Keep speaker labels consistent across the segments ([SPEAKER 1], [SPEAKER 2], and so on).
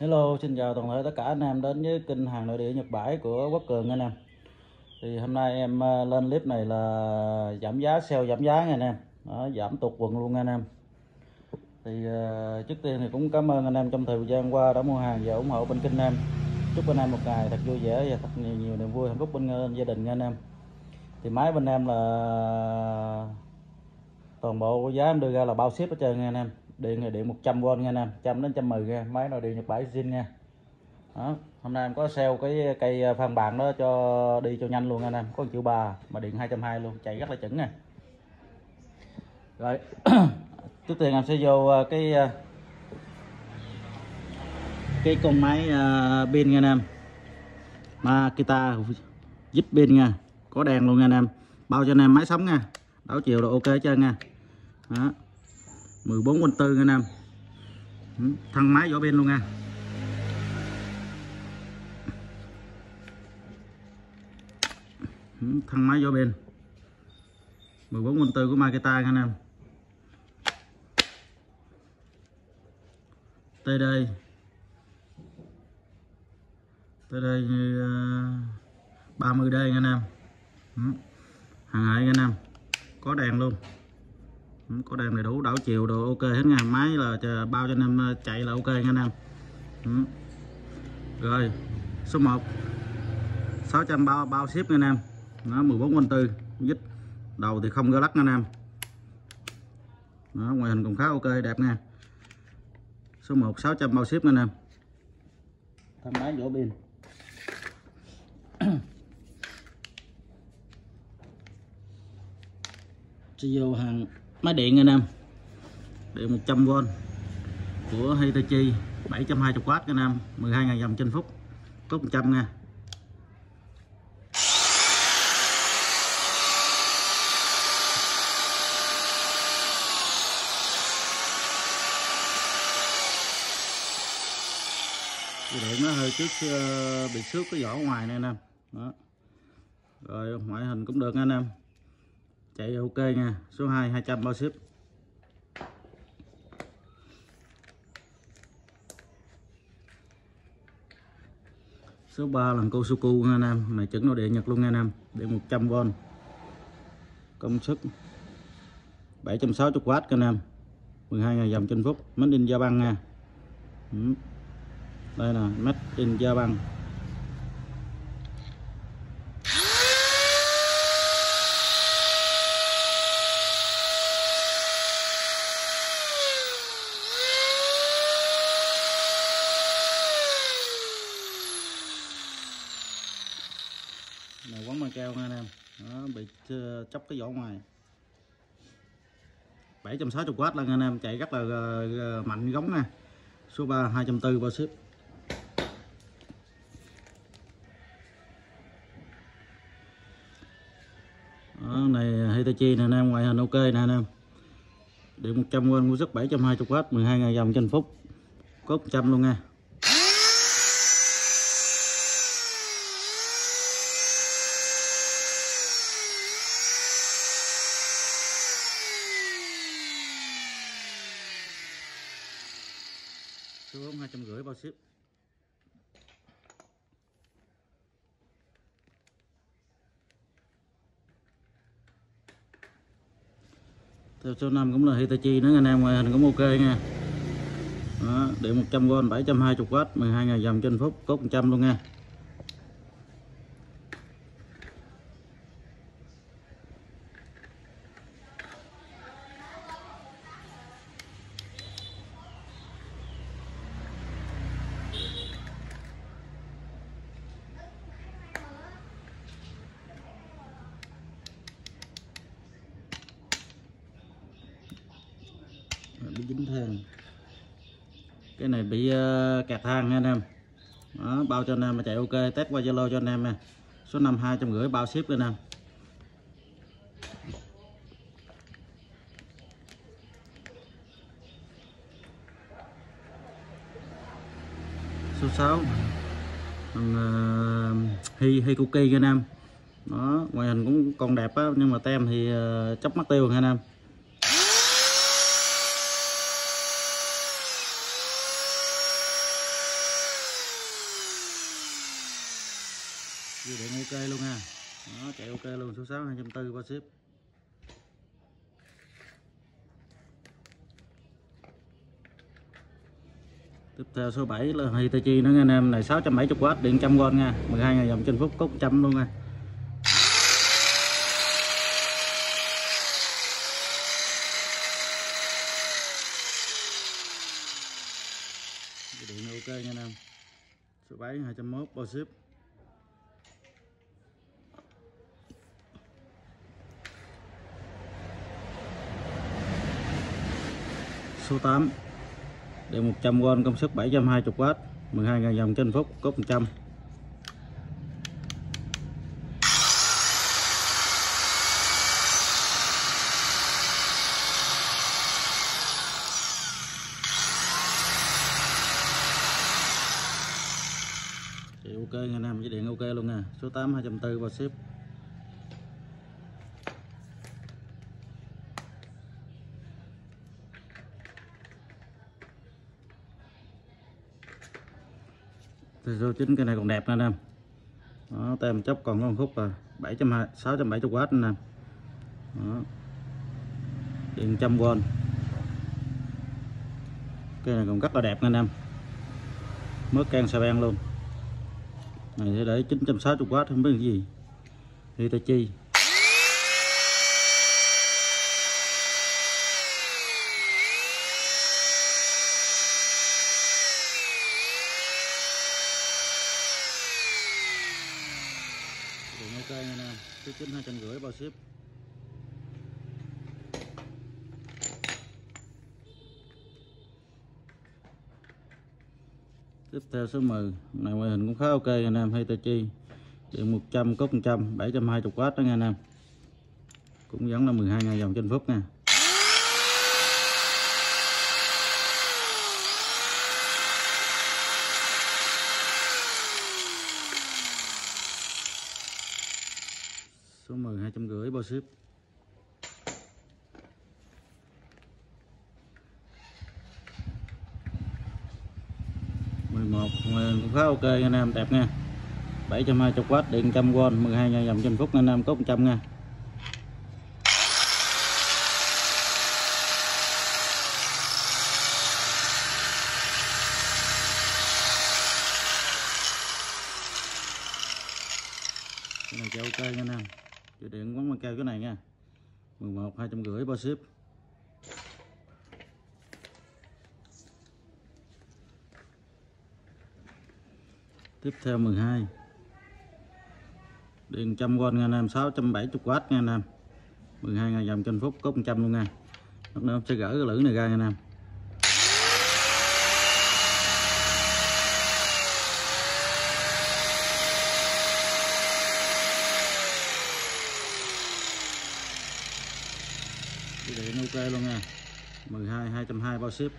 [SPEAKER 1] Hello, xin chào toàn thể tất cả anh em đến với kênh hàng nội địa Nhật Bãi của Quốc Cường anh em. Thì hôm nay em ờ, lên clip này là giảm giá sale giảm giá nha anh em. Đó, giảm tục quần luôn anh em. Thì ờ, trước tiên thì cũng cảm ơn anh em trong thời gian qua đã mua hàng và ủng hộ bên kênh em. Chúc anh em một ngày thật vui vẻ và thật nhiều nhiều niềm vui hạnh phúc bên gia đình nha anh em. Thì máy bên em là toàn bộ giá em đưa ra là bao ship hết trơn nha anh em điện là điện 100V nha anh em. 100 đến 110 nha. Máy nội điện Nhật Bản zin nha. Đó. hôm nay em có sale cái cây ờ, phan bàn đó cho đi cho nhanh luôn anh em. Có 1 triệu ba mà điện 220 luôn. Chạy rất là chuẩn nha. Rồi. Trước tiên em sẽ vô ờ, cái ờ, cái con máy uh, pin nha anh em. Makita giúp pin nha. Có đèn luôn nha anh em. Bao cho anh em máy sống nha. Đảo chiều là ok hết trơn nha. Đó. 14 quân tư anh em. Ừ, Thân máy vỏ bên luôn nha. Ừ, Thân máy vỏ bên. 14 quân tư của Makita anh em. TD TD uh, 30D anh em. Ừ, hàng hải anh em. Có đèn luôn có đèn đầy đủ đảo chiều đồ ok hết nha. Máy là bao cho anh em ờ, chạy là ok nha anh em. Ừ. Rồi số 1 600 bao bao ship nha anh em. Nó 14 quân tư dít đầu thì không gơ lắc nha anh em. Đó, ngoài hình cũng khá ok đẹp nha. Số 1 600 bao ship nha anh em. Thăm máy vỗ pin. Sẽ vô hàng máy điện anh em. Điện 100V của Hitachi 720W anh em 12.000 dòng trên phút. Tốt 100 nha. Cái điện nó hơi trước ờ, bị xước cái vỏ ngoài này anh em. Đó. Rồi, ngoại hình cũng được anh em chạy ok nha. Số 2 200 bao ship. Số 3 là Kosuku nha anh em này chuẩn nội địa Nhật luôn nha anh em điện 100V công suất 760W anh em 12 ngày dòng trên phút. Made in Japan nha ừ. đây là made in Japan. Này quấn băng keo nha anh em. Đó, bị ờ, chóc cái vỏ ngoài. 760W là anh em chạy rất là ờ, ờ, mạnh gống nè số 3 240 bao ship. Đó, này Hitachi nè anh em ngoại hình ok nè anh em. Điện 100W công suất 720W 12 ngày dòng trên phút cốt 100 luôn nha. Số hai trăm rưỡi bao ship. Theo số 5 cũng là Hitachi nữa anh em ngoài hình cũng ok nha. Đó, điện 100V 720W 12 ngày dòng trên phút cốt 100 luôn nha. Bị dính than cái này bị uh, kẹt than nha anh em. Đó, bao cho anh em mà chạy ok test qua zalo cho anh em nè số 5 250 bao ship anh em. Số 6 thằng uh, hi hi cookie anh em. Đó ngoại hình cũng còn đẹp á nhưng mà tem thì ờ, uh, chóc mắt tiêu anh em. Dây điện ok luôn ha. Nó chạy ok luôn, số 6 240 ba ship. Tiếp theo số 7 là Hitachi nó nha anh em này 670W điện 100W nha. 12 ngày dòng trên phút cốt 100 luôn nha. Cái điện ok nha anh em. Số 7 201 bao ship. Số 8 điện 100W công suất 720W 12.000 dòng trên phút cốt 100 Thì ok anh em, với điện ok luôn nha Số 8 240 và ship. Số 9 cái này còn đẹp nè anh em. Đó, tem chốc còn con khúc à 720 670W anh em. Đó. điện 100V cái này còn rất là đẹp nè anh em. Mới can xà beng luôn. Này sẽ để 960W không biết gì. Hitachi điện ok nha anh em cái kính hai trăm rưỡi bao ship. Tiếp theo số 10 này, ngoại hình cũng khá ok anh em Hitachi điện 100 cốt 100 720W đó nha anh em cũng vẫn là 12 ngày dòng trên phút nha số 10 250 bao ship mười một cũng khá ok anh em, đẹp nha. 720W điện 100W 12.000 dòng trên phút, anh em có 100 nha cái này cho ok nha anh em Chịu điện quán băng keo cái này nha 11 250 bao ship xe 12 điện 100W nha anh em 670W nha anh em 12 ngàn dòng trên phút, có 100 luôn nha. Lúc nữa sẽ gỡ cái lưỡi này ra nha anh em điện ok luôn nha. 12 220 bao ship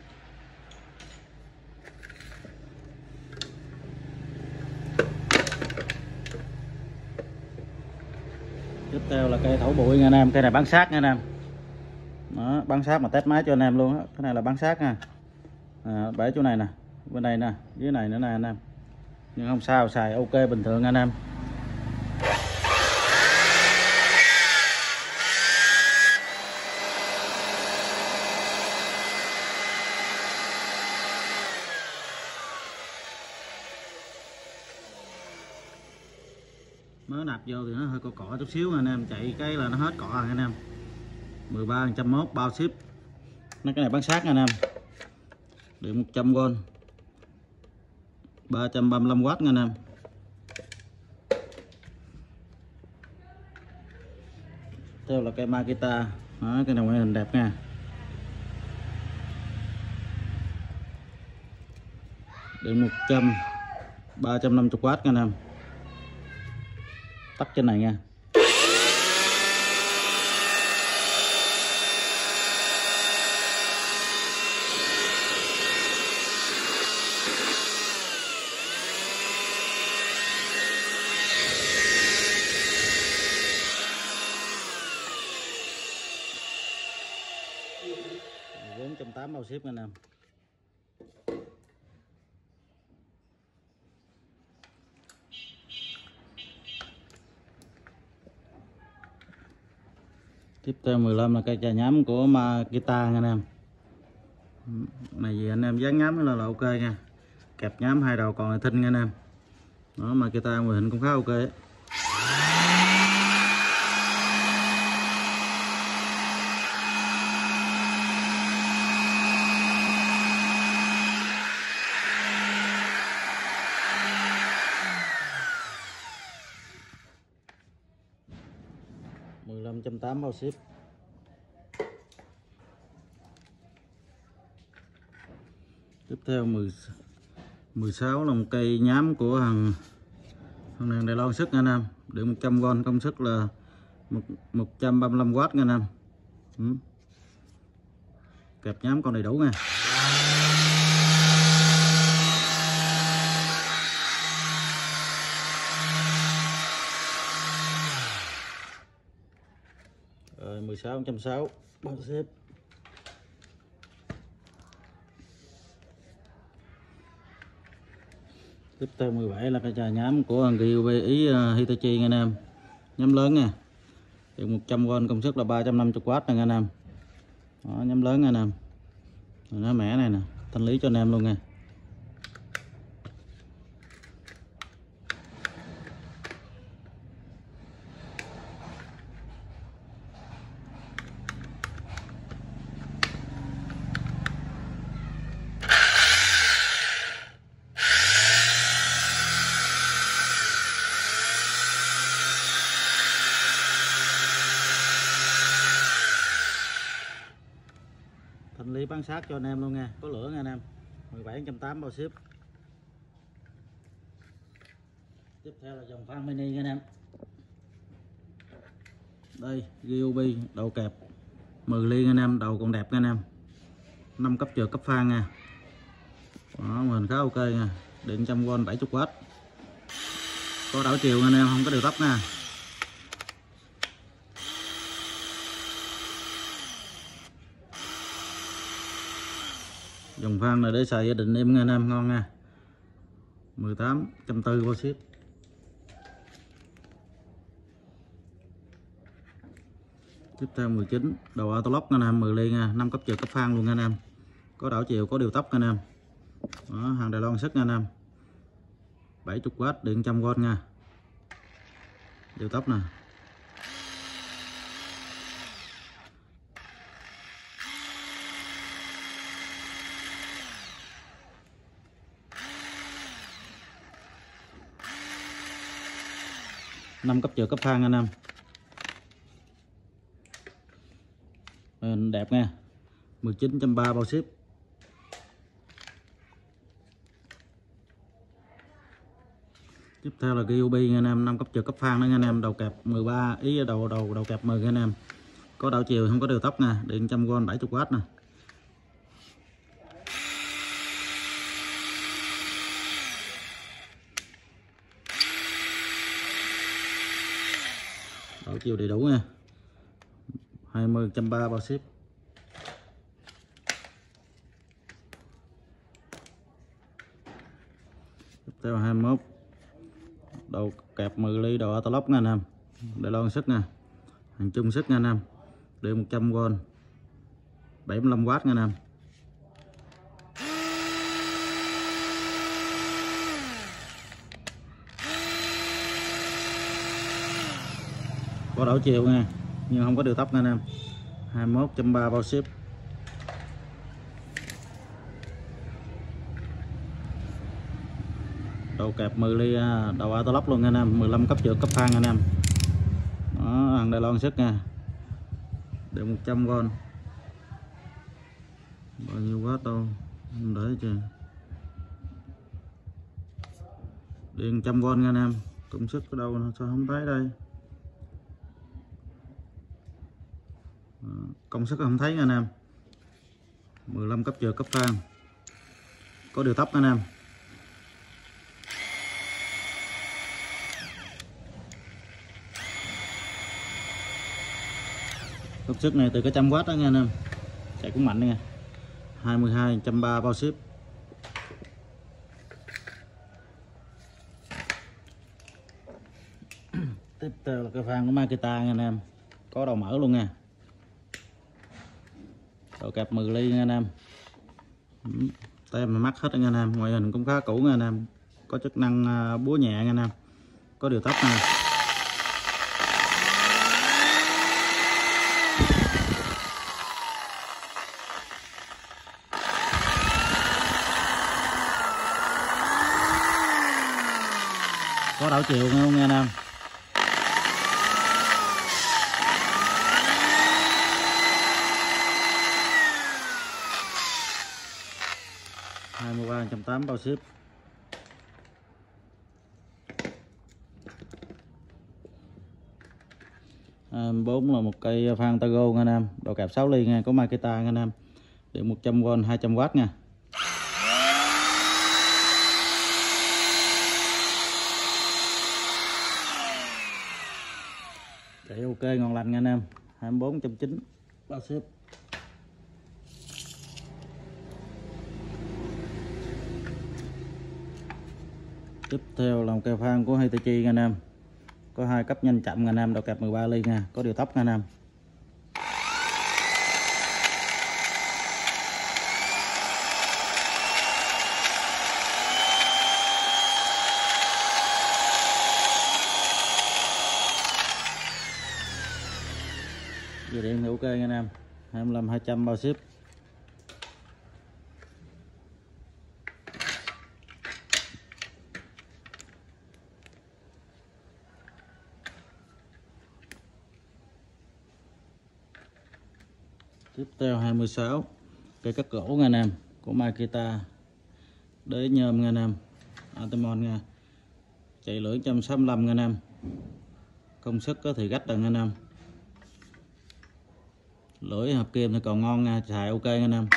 [SPEAKER 1] tiếp theo là cây thổ bụi nha anh em cây này bán sát nha anh em. Đó, bán sát mà test máy cho anh em luôn á. Cái này là bán sát nha. À, bể chỗ này nè bên đây nè dưới này nữa nè anh em. Nhưng không sao xài ok bình thường anh em. Mới nạp vô thì nó hơi có cỏ chút xíu anh em. Chạy cái là nó hết cỏ rồi anh em. 13 101 bao ship. Nó cái này bán sát anh em. Điện 100V 335W anh em. Theo là cây Makita. Đó, cái này ngoại hình đẹp nha. Điện 100 350W anh em tắt trên này nha. Bốn trăm tám bao ship anh em. Tiếp theo 15 là cây trà nhám của Makita nha anh em. Này gì anh em dán nhám là, là ok nha. Kẹp nhám hai đầu còn là thinh nha anh em. Đó Makita mùi hình cũng khá ok. ấy. Mười lăm trăm tám bao ship. Tiếp theo 10 16 là một cây nhám của hàng hàng đèn Đài Loan sức anh em được 100V công suất là 135W anh em ừ. kẹp nhám con đầy đủ nha. Rồi 16 160 bao xếp tiếp theo 17 là cái trà nhám của hàng Ryubi Ý ờ, Hitachi anh em. Nhám lớn nha. Điện 100V công suất là 350W nè anh em. Đó, nhám lớn anh em. Nó mẻ này nè. Thanh lý cho anh em luôn nha. Thanh lý bán sát cho anh em luôn nha. Có lửa nha anh em. 1780 bao ship. Tiếp theo là dòng phan mini nha anh em. Đây GUB đầu kẹp. 10 ly anh em, đầu còn đẹp nha anh em. 5 cấp trượt cấp phan nha. Đó mình khá ok nha. Điện 100W 70W có đảo chiều nha anh em, không có điều tốc nha. Dòng phan này để xài gia đình em nghe anh em ngon nha. 18 trăm tư bao ship. Tiếp theo 19 đầu autolock anh em 10 ly nha 5 cấp trượt cấp phan luôn anh em có đảo chiều có điều tốc anh em đó, hàng Đài Loan sức nha anh em 70W điện 100V nha. Điều tốc nè. Năm cấp trượt cấp thang anh em. Mình đẹp nha 19.3 bao ship. Tiếp theo là cái UB anh em, năm cấp trượt cấp phan đó anh em, đầu kẹp 13 ý đầu đầu đầu kẹp 10 anh em. Có đảo chiều không có đều tóc nè, điện 100V 70W nè. Đảo chiều đầy đủ nha. 20 trăm ba, bao ship. Tiếp theo 21 đầu kẹp 10 ly đồ autolock nha anh em. Để lon sức nha. Hàng chung sức nha anh em. Điện 100V 75W nha anh em. Có đảo chiều nha. Nhưng không có điều tóc nha anh em. 21.3 bao ship. Đầu kẹp 10 ly à, đầu autolock luôn anh em. 15 cấp trượt cấp thang anh em. Đó, hàng Đài Loan sức nha. Điện 100V bao nhiêu quá đâu không để chưa điện 100V nha anh em. Công suất ở đâu, sao không thấy đây? Ờ, công suất không thấy nha anh em. 15 cấp giờ cấp phan có điều tốc anh em. Công suất này từ cái trăm watt đó nha anh em. Chạy cũng mạnh nha 22 130 bao ship. Tiếp theo là cái phan của Makita nha anh em. Có đầu mở luôn nha độ kẹp 10 ly nha anh em tem mắc hết nha anh em ngoại hình cũng khá cũ nha anh em có chức năng à, búa nhẹ nha anh em có điều tốc này. Có đảo chiều nghe không nha anh em hai mươi ba trăm tám bao ship. À, bốn là một cây phan tago nha anh em đầu cạp 6 ly nha có Makita nha anh em điện 100V 200W nha. Chạy ok ngon lành nha anh em 24 trăm chín bao ship. Tiếp theo là một cây phan của Hitachi nha anh em có hai cấp nhanh chậm nha anh em đầu kẹp 13 ly nha. Có điều tốc nha anh em dây điện thì ok nha anh em 25 200 bao ship. Tel 26 cây cắt gỗ Nga Nam của Makita đế nhôm Nga Nam Atemon nha. Chạy lưỡi 165 Nga Nam công suất có thể gách là Nga Nam lưỡi hợp kim thì còn ngon nha chạy ok Nga Nam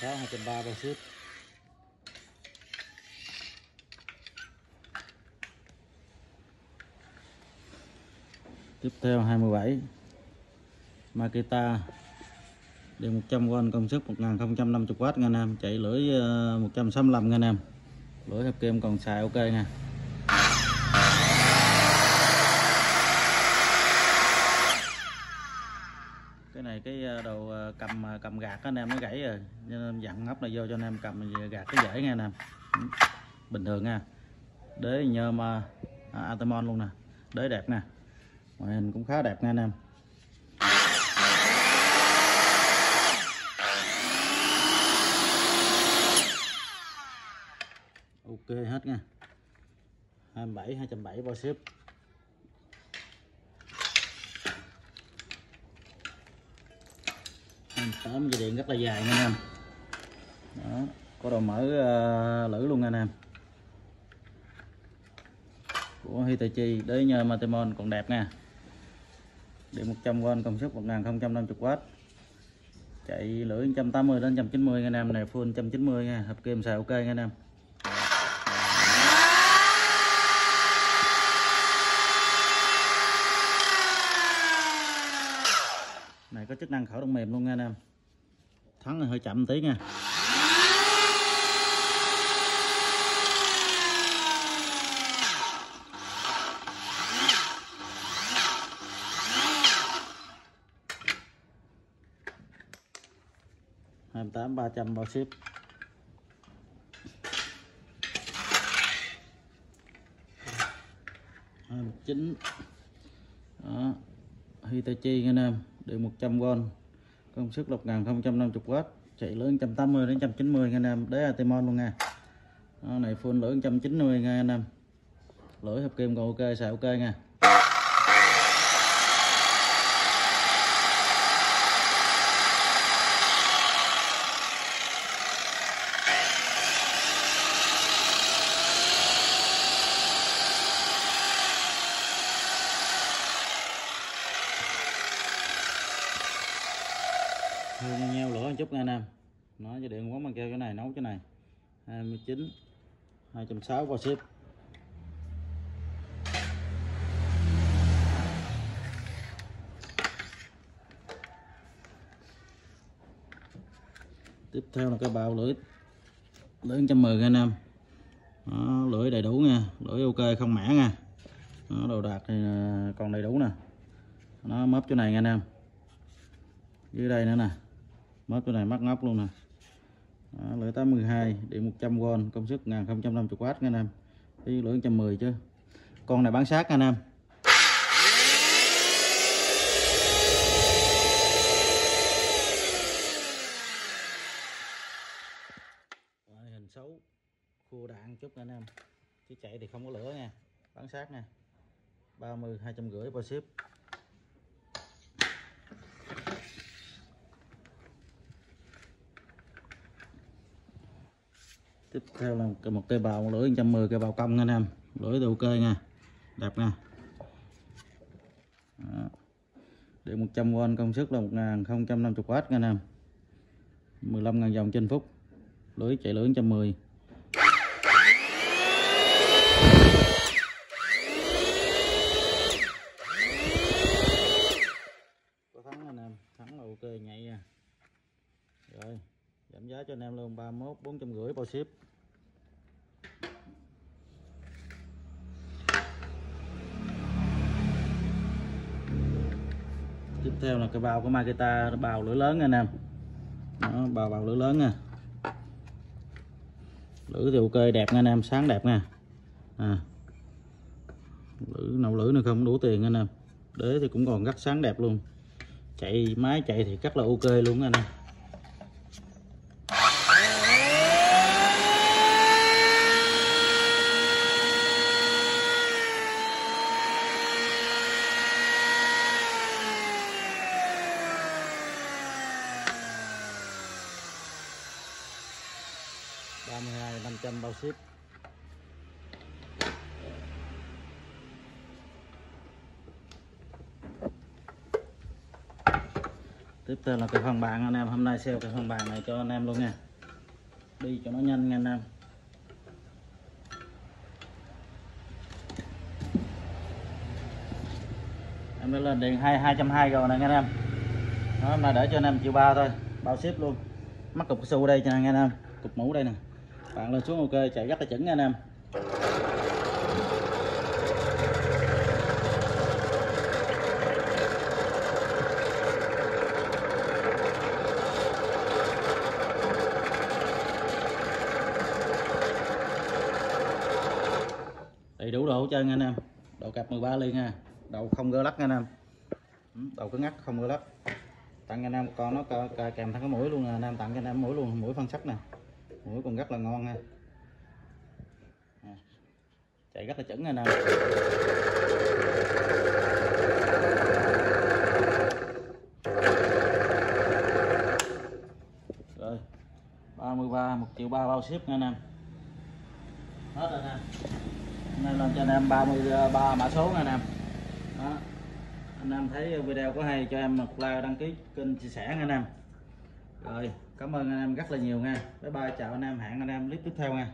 [SPEAKER 1] 2.6 2.3 bao ship tiếp theo 27 Makita điện 100W công suất 1050W nha anh em chạy lưỡi 165 nha anh em lưỡi hợp kim còn xài, ok nè này cái ờ, đầu ờ, cầm ờ, cầm gạt anh em nó gãy rồi. Cho nên dặn ngóc này vô cho anh em cầm gạt cái dễ nghe anh em. Ừ. Bình thường nha. Đế nhôm à, atomon luôn nè. Đế đẹp nè. Ngoại hình cũng khá đẹp nha anh em. Ok hết nha. 27 270 bao ship tóm dây điện rất là dài nha anh em. Đó có đầu mở uh, lử luôn nha anh em. Của Hitachi đế nhờ Matemon còn đẹp nha. Điện 100w công suất 1050W chạy lưỡi 180 đến 190 anh em này full 190 nha hợp kim xài ok nha anh em. Này có chức năng khởi động mềm luôn nha anh em. Thắng là hơi chậm một tí nha. Hai mươi tám, ba trăm bao ship. Hai mươi chín. Hitachi nha anh em điện 100V công suất 1050W chạy lưỡi 180 đến 190 anh em đấy là timon luôn nha. Đó, này full lưỡi 190 nha anh em lưỡi hợp kim còn ok xài ok nha Hương nheo lửa một chút nha anh em nó cho điện quán bằng keo cái này nấu cái này 29 260 vào ship tiếp theo là cái bào lưỡi lưỡi 110 anh em. Đó, lưỡi đầy đủ nha. Lưỡi ok không mẻ nha. Đó, đồ đạc thì à, còn đầy đủ nè. Nó mớp chỗ này nha anh em. Dưới đây nữa nè. Mớp chỗ này mắc ngóc luôn nè đó, lưỡi 82 điện 100V công suất 1050W nha anh em. Cái lưỡi 110 chứ. Con này bán sát nha anh em. Hình xấu. Cua đạn chút nha anh em. Chứ chạy thì không có lửa nha. Bán sát nha. 30 250 bao ship. Tiếp theo là một- cây bào lưỡi 110 cây bào cong nha anh em. Lưỡi đầu ok nha. Đẹp nha. Đó. điện 100w công suất là 1050W nha anh em. 15.000 dòng trên phút. Lưỡi chạy lưỡi 110 có thắng anh em. Thắng là ok nhạy nha. Rồi, giảm giá cho anh em luôn 31 450 bao ship. Tiếp theo là cái bao của Makita bào lưỡi lớn anh em. Đó, bào bào lưỡi lớn nha. Lưỡi thì ok đẹp nha anh em sáng đẹp nha. À. lưỡi nậu lưỡi này không đủ tiền anh em. Đế thì cũng còn rất sáng đẹp luôn. Chạy máy chạy thì rất là ok luôn anh em ba mươi hai năm trăm bao ship tiếp theo là cái phần bàn anh em. Hôm nay sale cái phần bàn này cho anh em luôn nha. Đi cho nó nhanh nha anh em. Em đã lên điện hai hai trăm hai rồi nè anh em. Nó mà để cho anh em chịu ba thôi. Bao ship luôn. Mắc cục su đây cho anh em cục mũ đây nè. Bạn lên xuống ok, chạy rất là chuẩn nha anh em. Đầy đủ độ cho anh em. Độ cặp 13 ly nha. Đầu không gơ lắc nha, anh em. Ừ, Đầu cứng ngắt không gơ lắc. Tặng anh em con, nó kèm theo cái mũi luôn nè, anh em. Tặng cho anh em mũi luôn, mũi phân sắc nè. Mũi còn rất là ngon nha. Chạy rất là chuẩn nha, anh em. Rồi. 33 1 triệu ba bao ship nha, anh em. Hết rồi nè nên lên cho anh em 33 mã số nha anh em. Đó. Anh em thấy video có hay cho em một like đăng ký kênh chia sẻ nha anh em. Rồi, cảm ơn anh em rất là nhiều nha. Bye bye, chào anh em, hẹn anh em clip tiếp theo nha.